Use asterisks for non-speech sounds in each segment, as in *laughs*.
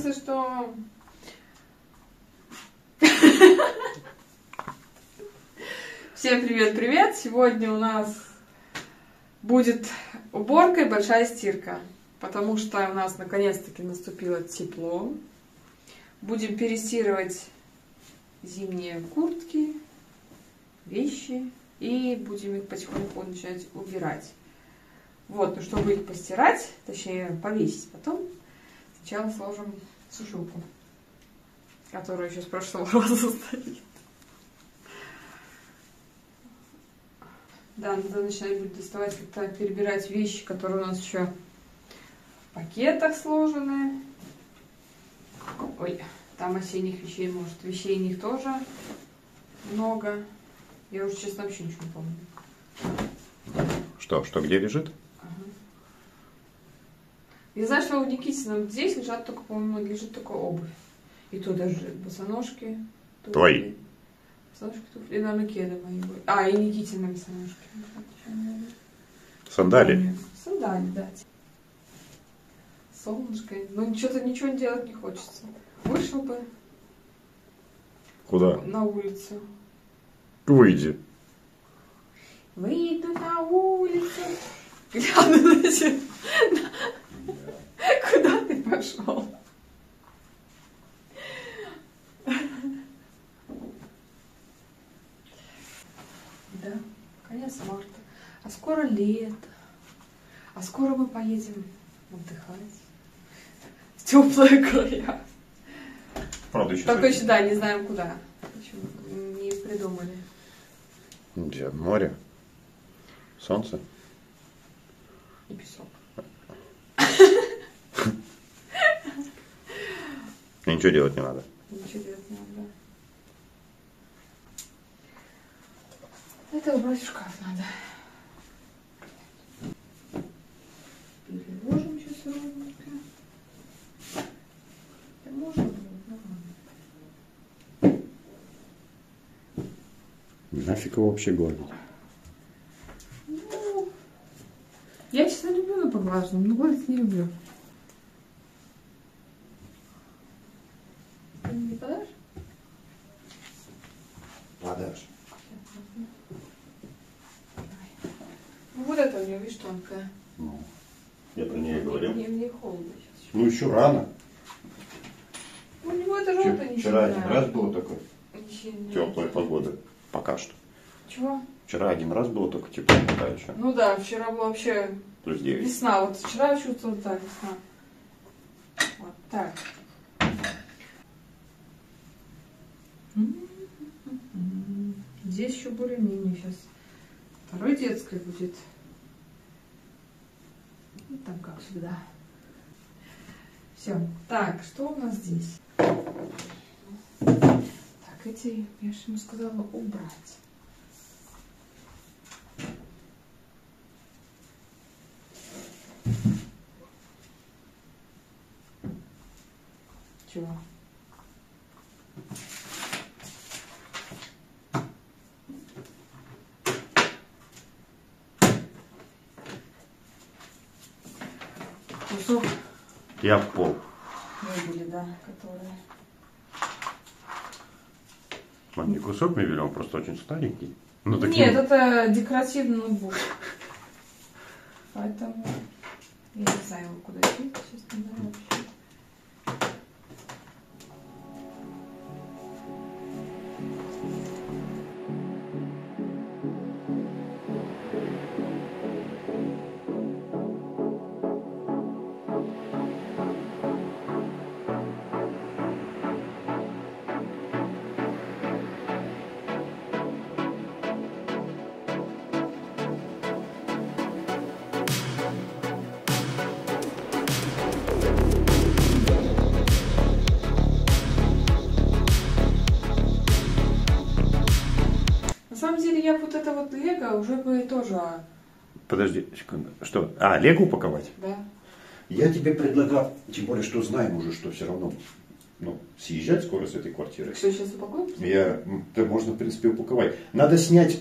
если что... Всем привет-привет! Сегодня у нас будет уборка и большая стирка, потому что у нас наконец-таки наступило тепло. Будем перестирывать зимние куртки, вещи и будем их потихоньку начинать убирать. Вот, ну чтобы их постирать, точнее повесить потом, сначала сложим сушилку, которая еще с прошлого *laughs* раза стоит. Да, надо начинать будет доставать, как-то перебирать вещи, которые у нас еще в пакетах сложены. Ой, там осенних вещей, может, вещей них тоже много. Я уже, честно, вообще ничего не помню. Что, что где лежит? Я знаю, что у Никитина здесь лежат только, по-моему, лежит только обувь. И то даже босоножки. туфли. Твои. Босоножки, туфли. И, наверное, кеды мои были. А, и Никитина босоножки. Сандали? Сандали, да. Солнышко. Ну, что-то ничего делать не хочется. Вышел бы Куда? на улицу. Выйди. Выйду на улицу. Гляну на. *laughs* Куда ты пошел? Да, конец марта. А скоро лето. А скоро мы поедем отдыхать. В теплые края. Правда, еще Только еще, да, не знаем куда. Еще не придумали. Где? Море? Солнце? И песок. Ничего делать не надо. Ничего делать не надо. Это убрать в шкаф надо. Переложим сейчас ровненько. Да можно было. Нафиг его вообще гладить? Ну, я, честно, люблю на поглаженном, но гладить не люблю. Ты мне не подашь? Подашь. Ну, вот это у Ну, я про нее говорил. Мне, мне холодно сейчас. Ну, еще рано. У него это желтое ничего Вчера один раз было такое теплая погода. Пока что. Чего? Вчера один раз было только тепло, пока еще. Ну да, вчера была вообще Плюс 9. весна. Вот вчера я чувствовала, да, весна. Вот так. Здесь еще более-менее сейчас. Второй детской будет. Ну, там как всегда. Все. Так, что у нас здесь? Так, эти, я же ему сказала убрать. Чего? Кусок Я в пол. мебели, да, которые... Кусок мебели, он просто очень старенький. Ну, таким- Нет, это декоративный ноутбук. Поэтому я не знаю, куда деть, честно говоря, вообще. Лего уже бы тоже, Подожди, секунду. Что? А, лего упаковать? да. Я тебе предлагал, тем более, что знаем уже, что все равно ну, съезжать скоро с этой квартиры. Все, сейчас упакуем? Я, да можно, в принципе, упаковать. Надо снять,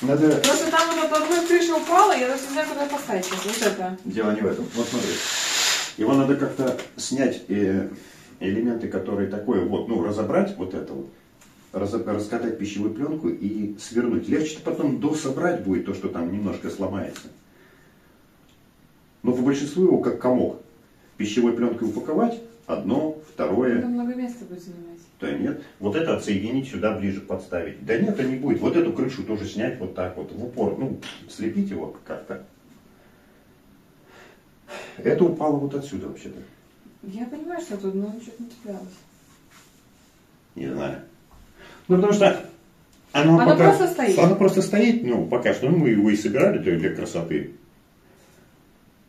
надо... Просто там вот от одной крыши упала, я даже не знаю, куда поставить сейчас. Вот это. Дело не в этом. Вот смотри. Его надо как-то снять и элементы, которые такое вот, ну, разобрать вот это вот, раскатать пищевую пленку и свернуть. Легче потом дособрать будет то, что там немножко сломается. Но по большинству его как комок. Пищевой пленкой упаковать одно, второе. Это много места будет занимать. Да нет. Вот это отсоединить сюда ближе подставить. Да нет, это не будет. Вот эту крышу тоже снять вот так вот в упор. Ну, слепить его как-то. Это упало вот отсюда вообще-то. Я понимаю, что тут, но что-то не цеплялось. Не знаю. Ну, потому что оно, Оно пока- просто стоит. Оно просто стоит, ну, пока что. Ну, мы его и собирали для, для красоты.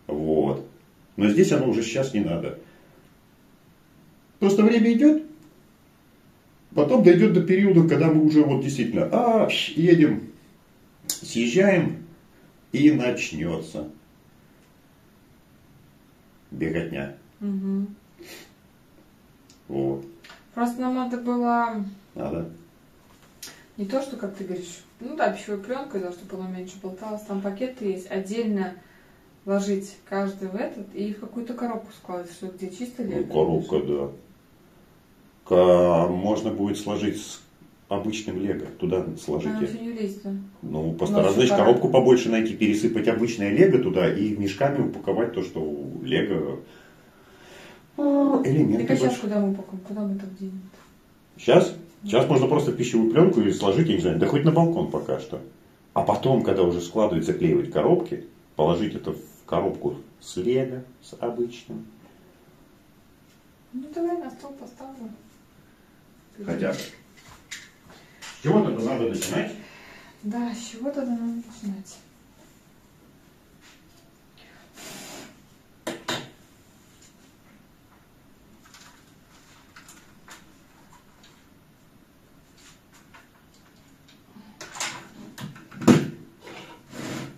Вот. Но здесь оно уже сейчас не надо. Просто время идет. Потом дойдет до периода, когда мы уже вот действительно, а, едем, съезжаем, и начнется беготня. Мгм. Вот. Просто нам надо было Надо. Не то, что, как ты говоришь, ну да, пищевой пленкой, да, чтобы оно меньше болталось. Там пакеты есть, отдельно ложить каждый в этот и в какую-то коробку складывать, что где чисто Ну, лего. коробка, да. Ка- Можно будет сложить с обычным лего. Туда Она сложите. все не влезет, да. Ну, постараться, Ну, значит, пора. коробку побольше найти, пересыпать обычное лего туда и мешками упаковать то, что у лего а, элементы Так а сейчас больше. куда мы упакуем? Куда мы это денем? Сейчас? Сейчас можно просто пищевую пленку и сложить, я не знаю, да хоть на балкон пока что. А потом, когда уже складывать, заклеивать коробки, положить это в коробку с лего, с обычным. Ну давай на стол поставлю. Хотя. С чего-то надо начинать. Да, с чего тогда надо начинать?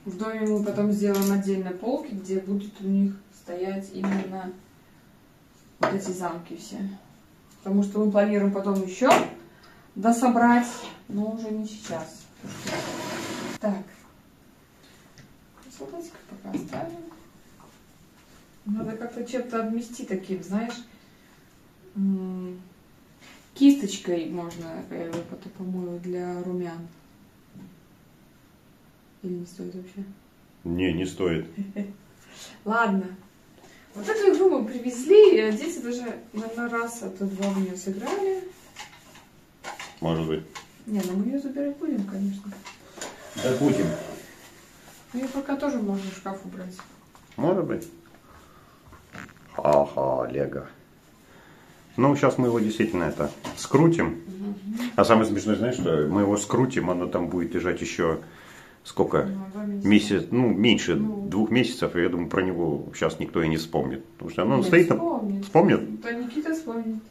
В доме потом сделаем отдельно полки, где будут у них стоять именно вот эти замки все. Потому что мы планируем потом еще дособрать, но уже не сейчас. Так. Солдатиков пока оставим. Надо как-то чем-то обмести таким, знаешь, кисточкой можно, э, вот это, по-моему, для румян. Или не стоит вообще? Не, не стоит. *laughs* Ладно. Вот эту игру мы привезли, и дети даже, наверное, раз, а то два в нее сыграли. Может быть. Не, ну мы ее забирать будем, конечно. Да будем. Ну ее пока тоже можно в шкаф убрать. Может быть. Ага, Лего. Ну, сейчас мы его действительно это скрутим. А самое смешное, знаешь, что мы его скрутим, оно там будет лежать еще сколько? Ну, месяца. Месяц, ну, меньше Ну. двух месяцев, и я думаю, про него сейчас никто и не вспомнит. Потому что оно Нет, стоит там. вспомнит. Вспомнит? Да Никита вспомнит.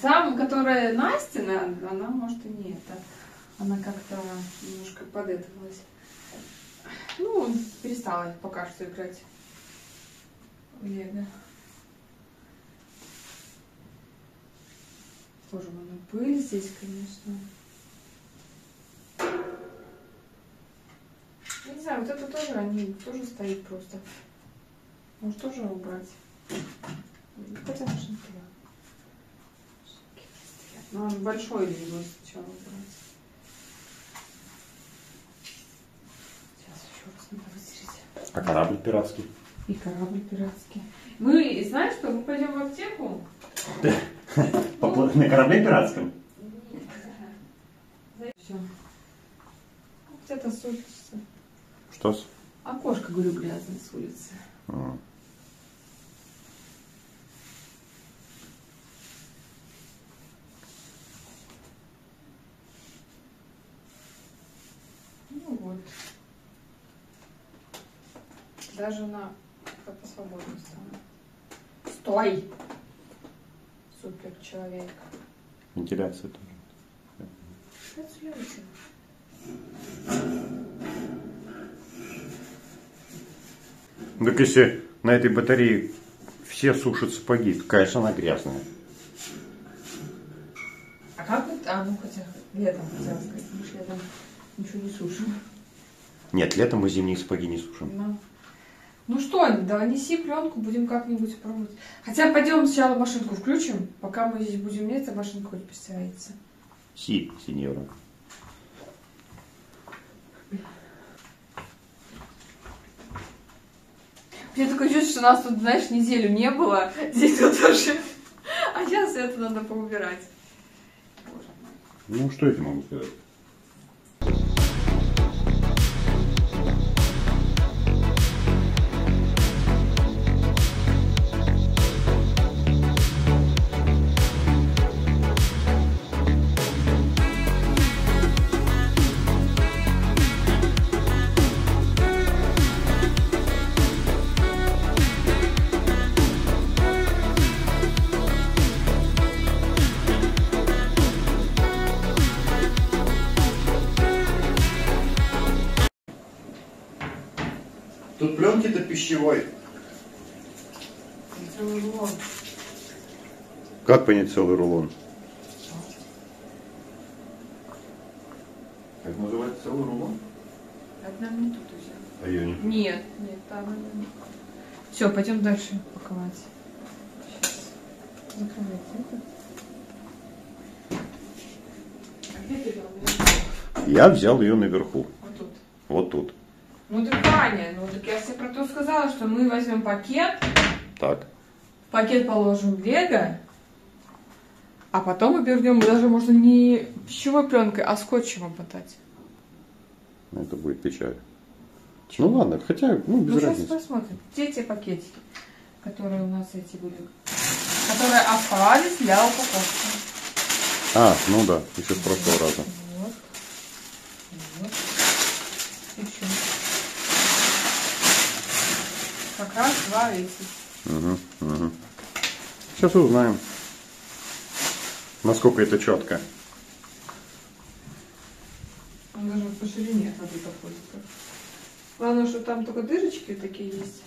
Сам, которая Настина, она может и не это. Она как-то немножко подэтовалась. Ну, перестала пока что играть в Лего. Тоже можно пыль здесь, конечно. Не знаю, вот это тоже, они тоже стоит просто. Может тоже убрать. Хотя можно туда. Ну, он большой его сначала убрать. Сейчас еще раз надо вытереть. А корабль пиратский? И корабль пиратский. Мы, знаешь что, мы пойдем в аптеку. *laughs* На корабле пиратском? Все. Где-то с улицы. Что с? Окошко, говорю, грязное с улицы. М. Ну вот. Даже на как-то посвободнее стало. Стой! Супер человек. Вентиляция тоже. Отсюда. Так если на этой батарее все сушат сапоги, то, конечно, она грязная. А как вот, а ну хотя летом хотела сказать, мы летом ничего не сушим. Нет, летом мы зимние сапоги не сушим. Ну, Ну что, давай неси пленку, будем как-нибудь пробовать. Хотя пойдем сначала машинку включим, пока мы здесь будем лезть, а машинка хоть постирается. Си, сеньора. Мне такое чувство, что нас тут, знаешь, неделю не было, здесь тут тоже. А сейчас это надо поубирать. Ну, что я тебе могу сказать? Пленки-то пищевой. Целый рулон. Как понять целый рулон? Как называется целый рулон? Одна минута уже. А я не... Нет, нет, там Все, пойдем дальше паковать. Сейчас. Закрывайте это. Я взял ее наверху. Вот тут. Вот тут. Ну так Ваня, ну так я тебе про то сказала, что мы возьмем пакет, Так. в пакет положим лего, а потом обернем, даже можно не пищевой пленкой, а скотчем обмотать. Это будет печаль. Ну ладно, хотя, ну, без Ну, сейчас разницы. посмотрим. Где те пакетики, которые у нас эти были, которые оставались для упаковки. А, ну да, еще с прошлого раза. Вот. Вот. Еще. Как раз два эти. Угу, угу. Сейчас узнаем, насколько это четко. Он даже по ширине смотри, подходит. Главное, что там только дырочки такие есть.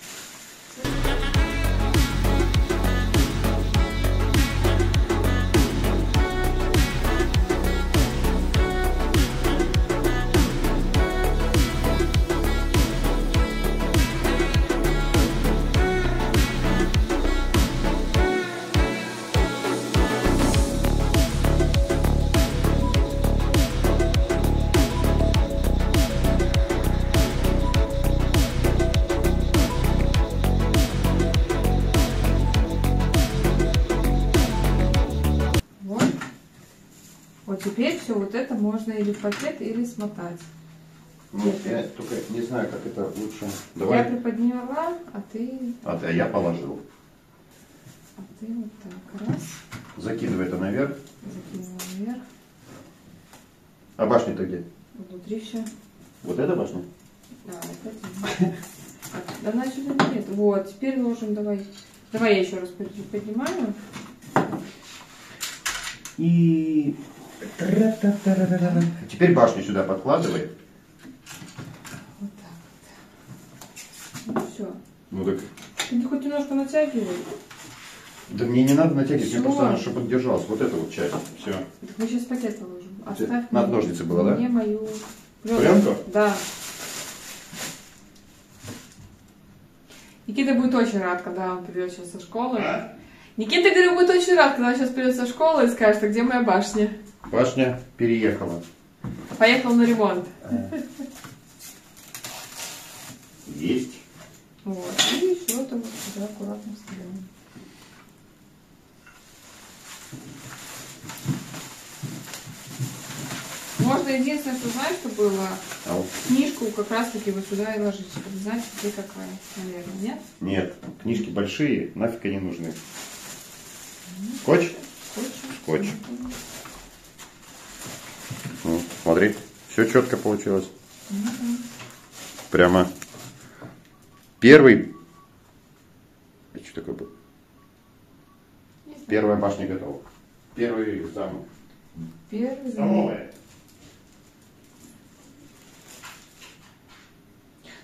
Вот теперь все вот это можно или в пакет, или смотать. Ну, я только не знаю, как это лучше. Я Давай. приподняла, а ты, А ты- я положил. а ты вот так раз Закидывай это наверх. закинула вверх. А башня-то где? Внутри все. Вот эта башня? Да, это один. *laughs* Да сюда нет. Вот, теперь ложим, давай. Давай я еще раз под- поднимаю. И... Теперь башню сюда подкладывай. Вот так вот. Ну все. Ну так... Ты хоть немножко натягивай. Да мне не надо натягивать, мне Всё. просто надо, чтобы он держался. Вот эта вот часть. Все. Так мы сейчас пакет положим. Оставь Надо мне- ножницы было, да? Мне мою Пленку? Да. Никита будет очень рад, когда он придет сейчас со школы. А? Никита, говорю, будет очень рад, когда он сейчас придет со школы и скажет, а где моя башня? Башня переехала. Поехал на ремонт. Есть. Вот. И все это вот сюда аккуратно вставляем. Можно единственное, что знаешь, что было, А книжку как раз таки вот сюда и ложить, чтобы знать, где какая, наверное, нет? Нет, книжки большие, нафиг они нужны. Скотч? Скотч. Скотч. Ну, смотри, все четко получилось. Прямо первый... Это что такое был? Первая башня готова. Первый замок. Первый. Столовая.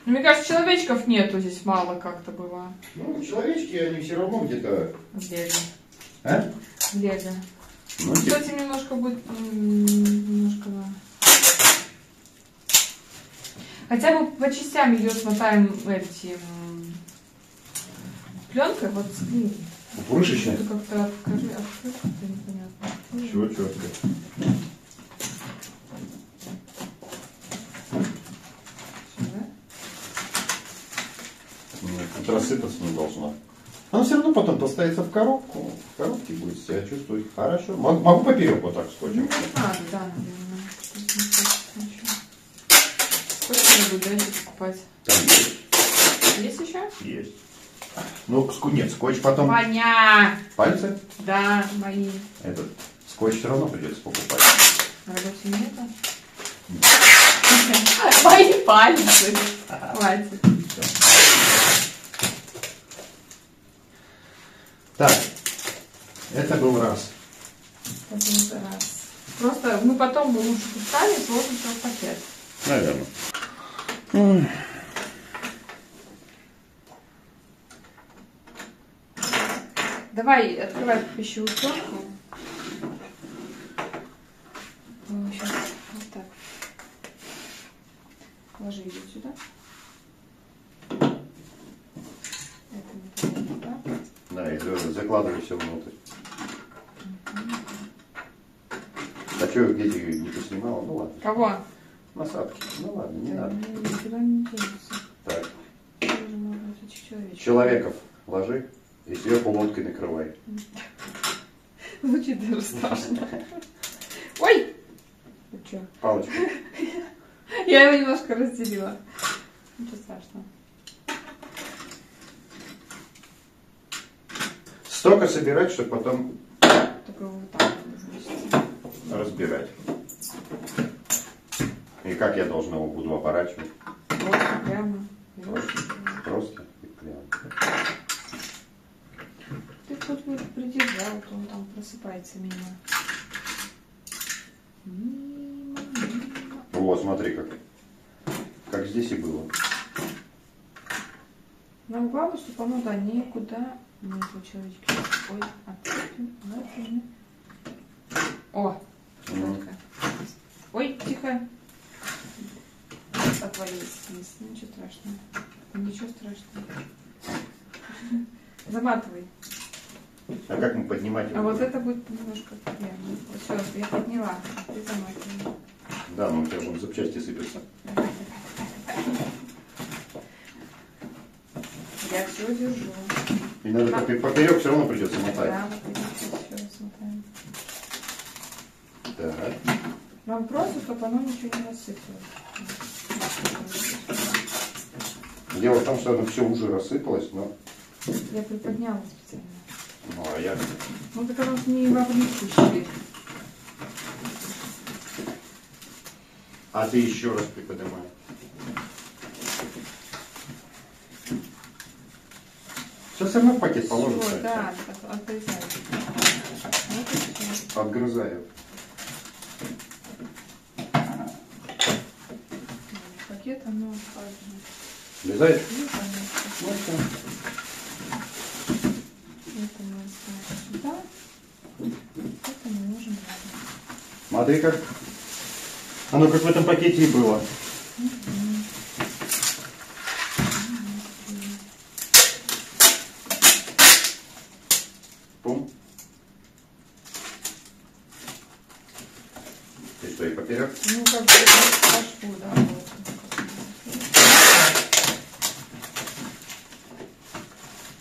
Ну, мне кажется, человечков нету здесь мало как-то было. Ну, человечки, они все равно где-то... В Лего. А? В Лего. Ну, типа, Кстати, немножко будет... Немножко, да. Хотя бы по частям ее смотаем эти пленкой, вот. Пурышечная? Это как-то откры, открыто, непонятно. Все четко. Нет, вот рассыпаться не должно. Она все равно потом поставится в коробку. В коробке будет себя чувствовать хорошо. Могу, могу поперек вот так Ну, скотчем. вот надо, да, наверное. Я буду дальше покупать? Там есть. Есть еще? Есть. Ну, нет, скотч потом... Ваня! Пальцы? Да, мои. Этот скотч все равно придется покупать. Работе нету? Мои пальцы. Хватит. Так, это был раз. Один раз. Просто мы потом лучше пускали, сложим все в пакет. Наверное. Давай, открывай пищевую пленку. Сейчас вот так. Ложи ее сюда. Это не понятно, да? И за- закладывай все внутрь. А что, дети не поснимала? Ну ладно. Кого? Насадки. Ну ладно, не Да, надо. Никуда не денется. Так, человечек. человеков ложи и сверху лодкой накрывай. *laughs* Звучит даже страшно. Ой! Палочку. *laughs* Я его немножко разделила. Ничего страшного. Столько собирать, чтобы потом вот вот, разбирать. И как я должен его буду оборачивать? Просто прямо. Просто, просто и прямо. Ты тут бы придержал, то он там просыпается мимо. Мимо, мимо. Вот, смотри как. Как здесь и было. Нам главное, чтобы оно, да, никуда человечки. Ой. О. Ой, тихо. Вниз. Ну, Ничего страшного. Ничего страшного. Заматывай. А как мы поднимать его? А вот это будет немножко прямо. Вот все, я подняла. Ты заматывай. Да, но у тебя он запчасти сыпятся. Я все держу. Надо попе- поперек все равно придется мотать. Да. Так. Вам просто, чтобы оно ничего не рассыпалось. Дело в том, что оно все уже рассыпалось, но... Я приподняла специально. Ну, а я... Ну, так оно не во плитку щелит. А ты еще раз приподнимай. Все равно в пакет положится. Всё, да, от- отрезай. Вот и всё. Отгрызаю. Пакет оно отпадает. Влезает? Ну, конечно. Ну. Это мы оставим сюда. Это мы можем. Смотри как. Оно как в этом пакете и было. Пум. И что, и поперек? Ну, как бы пошло, да, вот.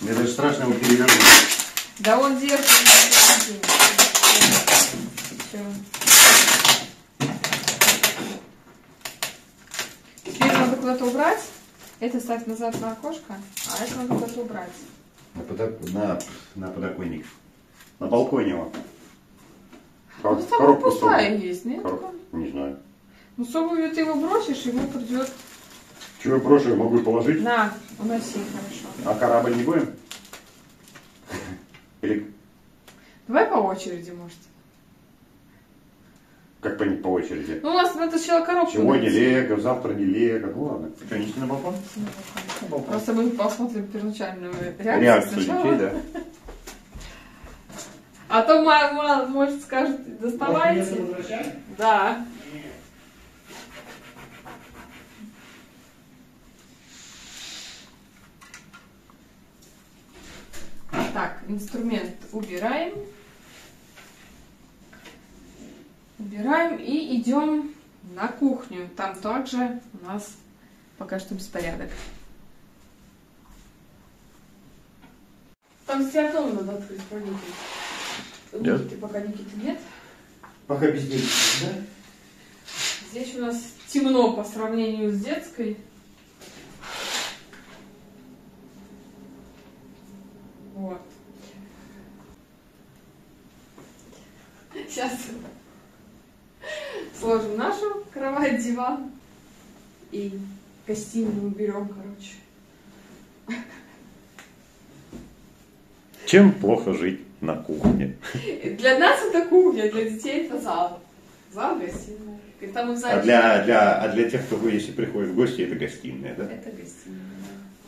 Мне даже страшно его перевернуть. Да он держит. Все. Теперь надо куда-то убрать. Это ставь назад на окошко, а это надо куда-то убрать. На, подок- на, на подоконник. На балконе его. Кор- Ну, там коробку пустая есть, нет? Короб- Не знаю. Ну, с обувью ты его бросишь, ему придет. Чего я прошу, могу и положить. На, уноси, хорошо. А корабль не будем? Или Давай по очереди, может. Как по, по очереди? Ну, у нас надо сначала коробку Сегодня найти. Лего, завтра не Лего. Ну ладно. Нести на балкон? На балкон. Просто мы посмотрим первоначальную реакцию, Реакцию сначала. детей, да. А то мама, может, скажет, доставайте. Да. Так, инструмент убираем. Убираем и идем на кухню. Там также у нас пока что беспорядок. Там все окно надо открыть, про Никиты. Нет? Никиты пока Никиты нет. Пока без денег, да? Здесь у нас темно по сравнению с детской. Вот. Сейчас сложим нашу кровать, диван и гостиную уберем, короче. Чем плохо жить на кухне? Для нас это кухня, для детей это зал. Зал, гостиная. Когда мы в зале А для, для, а для тех, кто если приходит в гости, это гостиная, да? Это гостиная.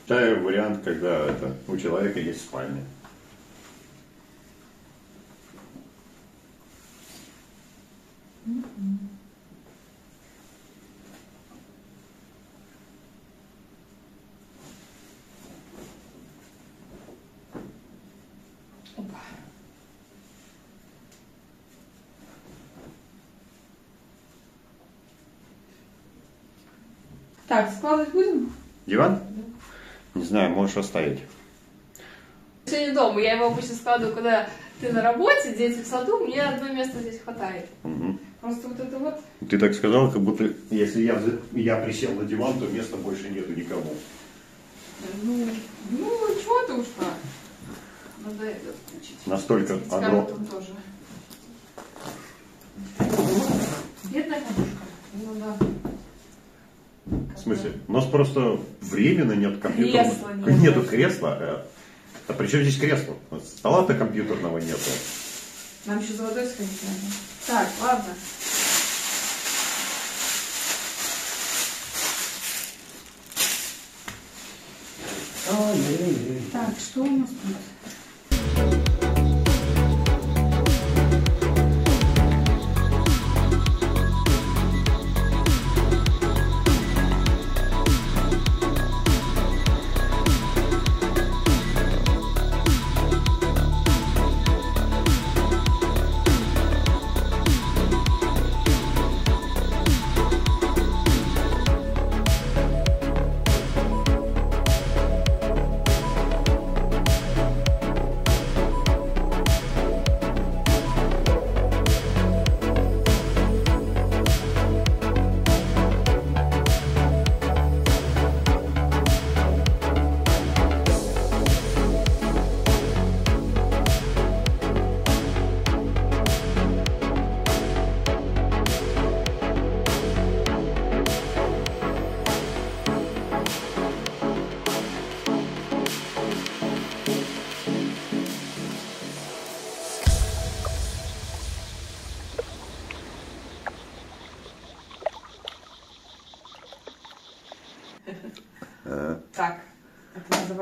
Это вариант, когда это, у человека есть спальня. Опа. Так, складывать будем? Диван? Не знаю, можешь оставить. Сегодня дома. Я его обычно складываю, когда ты на работе, дети в саду, мне одно место здесь хватает. Мгм. Просто вот это вот. Ты так сказал, как будто если я, я присел на диван, то места больше нету никому. Ну, ну, чего ты уж так? Надо это включить. Настолько С огром... картом тоже. Бедная подушка. Ну да. В смысле? У нас просто временно нет компьютера. Кресла нет. Нету кресла. э. А при чем здесь кресло? Стола-то компьютерного нету. Нам еще за водой сходить надо. Так, ладно. Так, что у нас тут?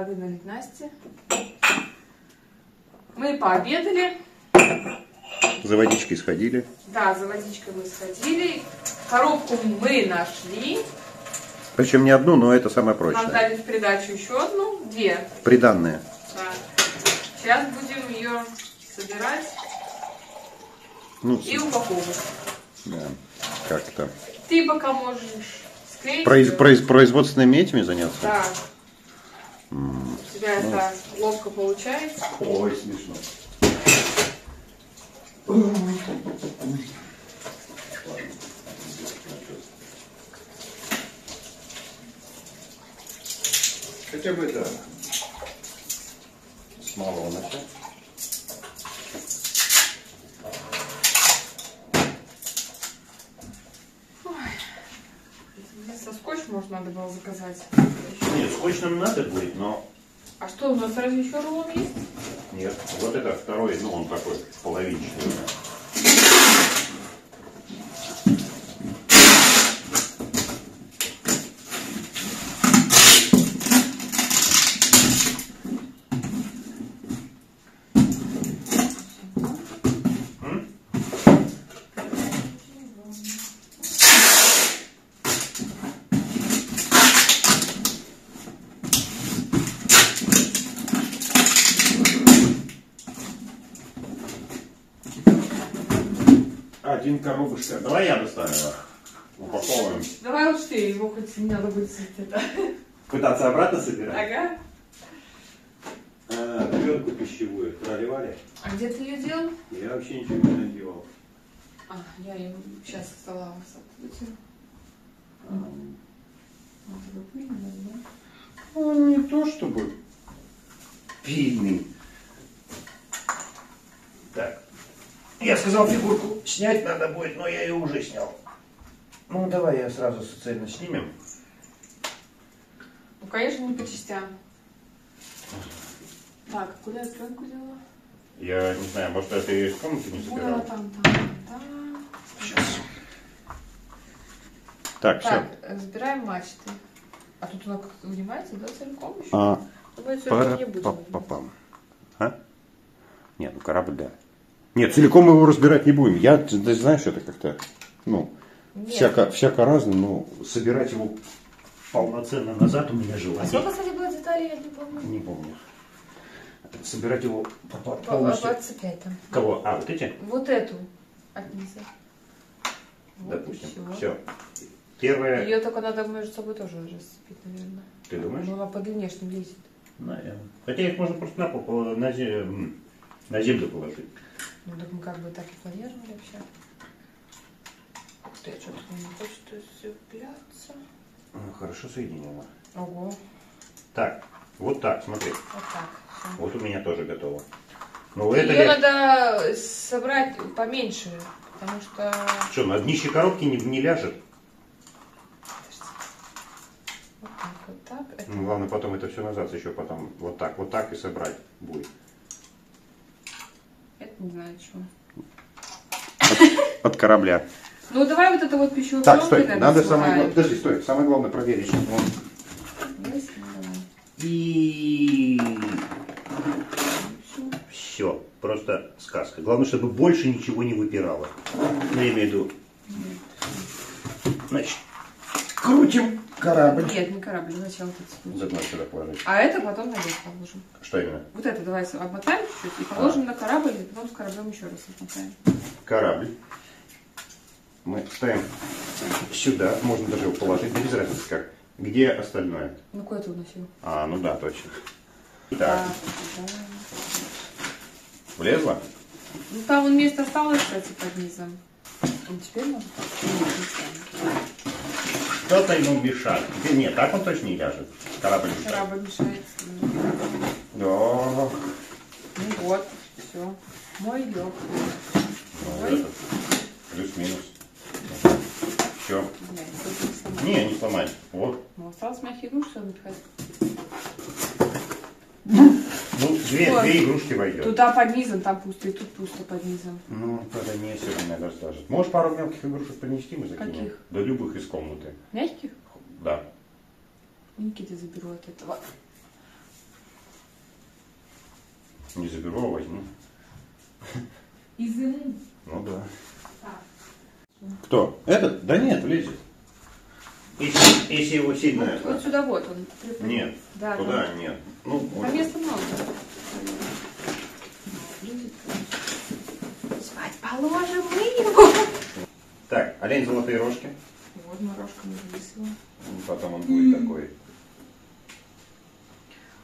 Воды налить Насте. Мы пообедали. За водичкой сходили. Да, за водичкой мы сходили. Коробку мы нашли. Причем не одну, но это самое Нам прочное. дали в придачу еще одну, две. Приданное. Да. Сейчас будем ее собирать Ну, и упаковывать. да, как-то. Ты пока можешь склеить. Произ- произ- производственными этими заняться? Да. У тебя это ловко получается. Ой, смешно. Хотя бы да. С малого начать. Со скотч, может, надо было заказать. Нет, скотч нам надо будет, но А что, у нас разве еще рулон есть? нет. Вот это второй, ну он такой половинчатый. Один коробушка. Давай я достану его. Упаковываем. Давай уж ты, его хоть не надо будет это. Пытаться обратно собирать? Ага. А, пленку пищевую проливали. А где ты ее делал? Я вообще ничего не надевал. А, я ее сейчас со стола да? Ну, не то чтобы пильный. Так. Я сказал, фигурку снять надо будет, но я ее уже снял. Ну, давай я сразу социально снимем. Ну, конечно, не по частям. Так, куда я пленку делала? Я не знаю, может, это из комнаты не Была забирал. там, там, там. Сейчас. Так, все. Так, э, забираем мачты. А тут она как-то вынимается, да, целиком еще? А, Думаю, сегодня не будем. вынимать. папам. А? Нет, ну корабль, да. Нет, целиком его разбирать не будем. Я, ты, знаешь, это как-то, ну, Нет. всяко, всяко разно, но собирать его полноценно назад у меня А желание. сколько, кстати, было деталей, я не помню. Не помню. Собирать его по- по- По- полностью. 25 там. Кого? А, вот эти? Вот эту от низа. Вот Допустим. Все. Первое. Ее только надо между собой тоже расцепить, наверное. Ты думаешь? Ну, она по длине не лезет. Наверное. Хотя их можно просто на, пол, по- на, на землю положить. Ну, так мы как бы так и планировали вообще. Ты, что-то не хочет цепляться. А, Хорошо соединено. Ого, Так, вот так, смотри. вот так. Вот у меня тоже готово. Ну, это Ее я- надо собрать поменьше, потому что... Что, на днище коробки не, не ляжет? Вот так, вот так. Это... Ну, главное потом это все назад еще потом вот так, вот так и собрать будет. Не знаю, чего. От корабля. Ну, давай вот это вот пищевую Так, стой, надо самое главное, подожди, стой, самое главное проверить, чтобы он... И все, просто сказка. Главное, чтобы больше ничего не выпирало. Ну, я имею в виду, значит, крутим корабль. Нет, не корабль, зачем вот это? Заодно сюда положить. А это потом на лес положим. Что именно? Вот это давай обмотаем чуть-чуть и положим на корабль, и потом с кораблем еще раз обмотаем. Корабль. Мы ставим сюда, можно даже его положить, да без разницы как. Где остальное? Ну, куда ты уносил? А, ну да, точно. Так, да. влезла? Ну, там вон место осталось, кстати, под низом. Ну, теперь можно так. Нет, не станет. Что-то ему мешает. Нет, так он точно не ляжет. Корабль мешает. Корабль мешается. Да. Ну вот, все. Мой лег. Ну, Плюс-минус. Все. Не. Не, сломать. Вот. Ну, осталось мягкие игрушки напихать. Ну, две, Ой. две игрушки войдет. Туда под низом, там пусто, и тут пусто под низом. Ну, тогда не сегодня надо сложить. Можешь пару мелких игрушек принести, мы закинем? Каких? Да любых из комнаты. Мягких? Да. Никита заберу от этого. Не заберу, а возьму. Изыму. Ну да. Кто? Этот? Да нет, влезет. Если, если его сильно... Вот, вот сюда вот он. Нет. Да, Туда там- нет. Ну, вот. Там места много. Спать положим мы его. Так, олень золотые рожки. Вот морожка не зависла. Потом он будет такой.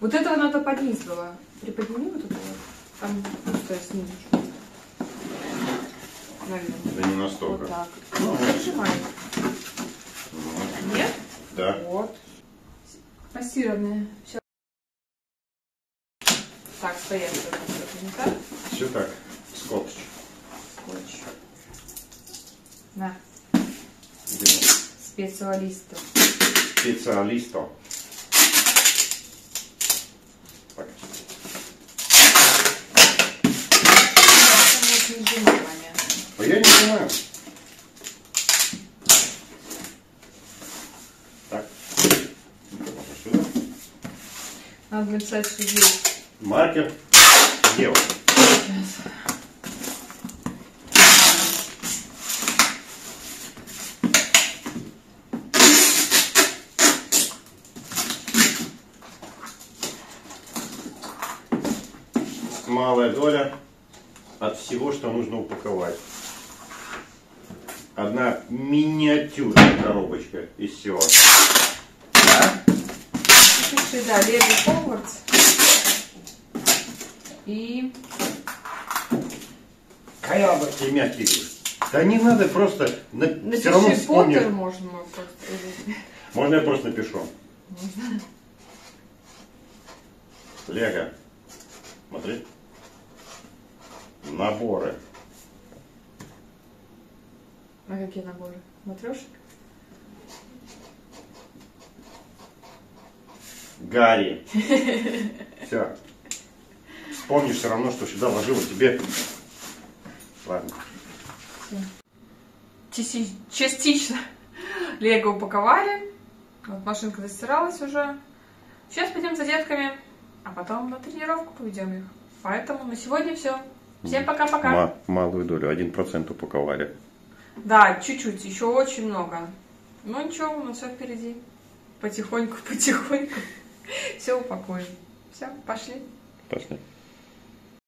Вот этого надо под низ было. Приподними вот это вот. Там пустая снизу. что-то. Наверное. Да не настолько. Вот так. Ну. Ну, Нет? Да. Вот. Пассированные. Все. Так, стоять. не так? Все так. Скотч. Скотч. На. Где Специалисты. Специалисто. Так. Это может не внимание. А я не понимаю. Так. Ну-ка, можно сюда. Маркер. Где он? Сейчас. Малая доля от всего, что нужно упаковать. одна миниатюрная коробочка из всего. Да? Пиши, да, Лего Хогвартс. И Коробочки мягкие. Да не надо просто, на, напиши все равно вспомнишь. Поттер можно просто. Можно я просто напишу? Лего. Смотри. Наборы. А какие наборы? Матрешек? Гарри. Все. Вспомнишь все равно, что сюда ложила тебе. Ладно. Части- Частично Лего упаковали. Вот машинка застиралась уже. Сейчас пойдем за детками, а потом на тренировку поведем их. Поэтому на сегодня все. Всем пока-пока. Ма- малую долю, 1% упаковали. Да, чуть-чуть, еще очень много. Но ничего, у нас все впереди. Потихоньку, потихоньку. *laughs* Все упакуем. Все, пошли. Пошли.